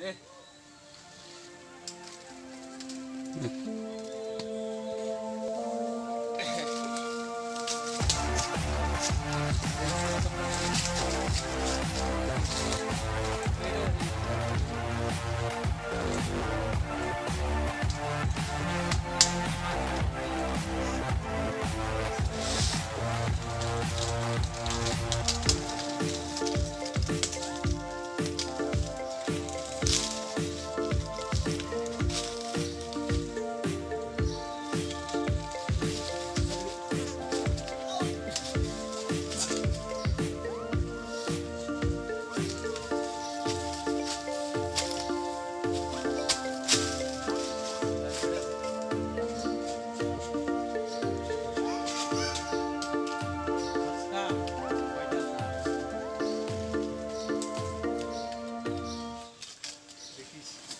ね。ね Peace.